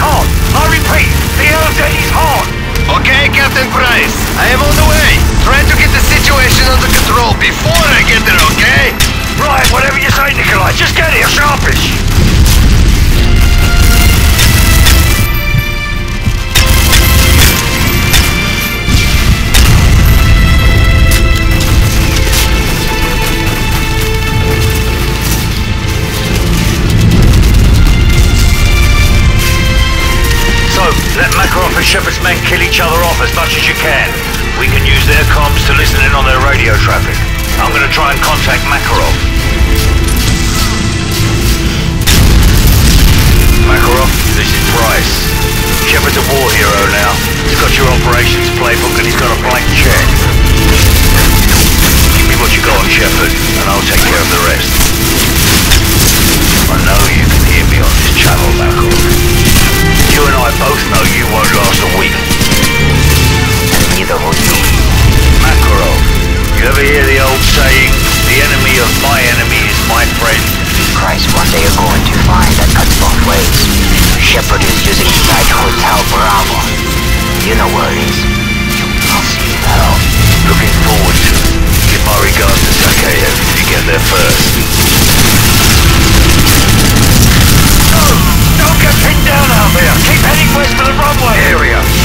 hot. I repeat, the LZ is hot. Okay, Captain Price. I am on the way. Try to get the situation under control before I get there, okay? Right, whatever you say, Nikolai. Just get here, sharpish. Shepherd's men kill each other off as much as you can. We can use their comms to listen in on their radio traffic. I'm gonna try and contact Makarov. Makarov, this is Price. Shepherd's a war hero now. He's got your operations playbook and he's got a blank check. Hear the old saying, the enemy of my enemy is my friend? Christ, what day you're going to find that cuts both ways. Shepherd is using Site Hotel Bravo. You know where it is. I'll see you there. Looking forward to it. Give my regards to Sakayev if you get there first. No! Don't get pinned down out there! Keep heading west for the runway area!